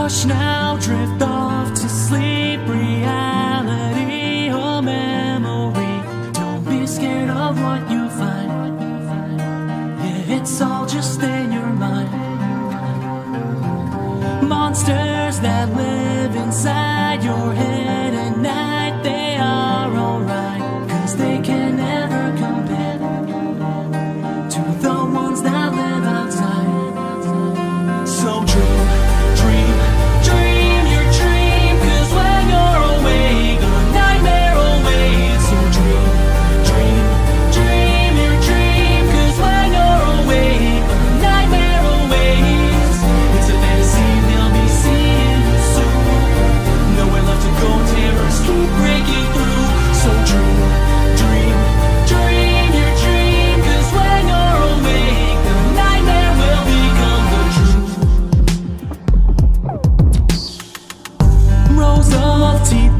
Hush now, drift off to sleep. Reality or memory. Don't be scared of what you find. Yeah, it's all just in your mind. Monsters that live inside your head at night, they are alright. Cause they can of teeth.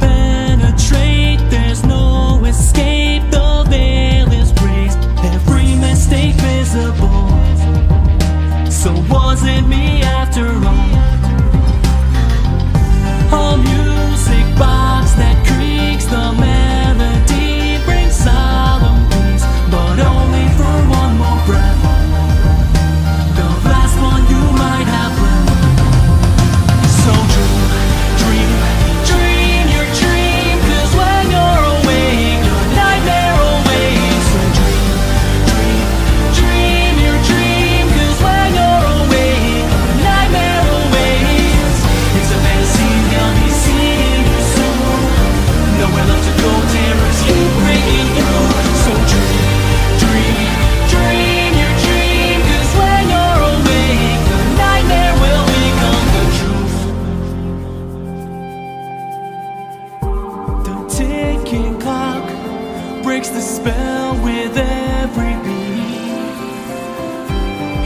breaks the spell with every beat.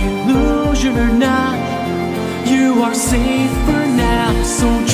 Illusion or not, you are safe for now. So.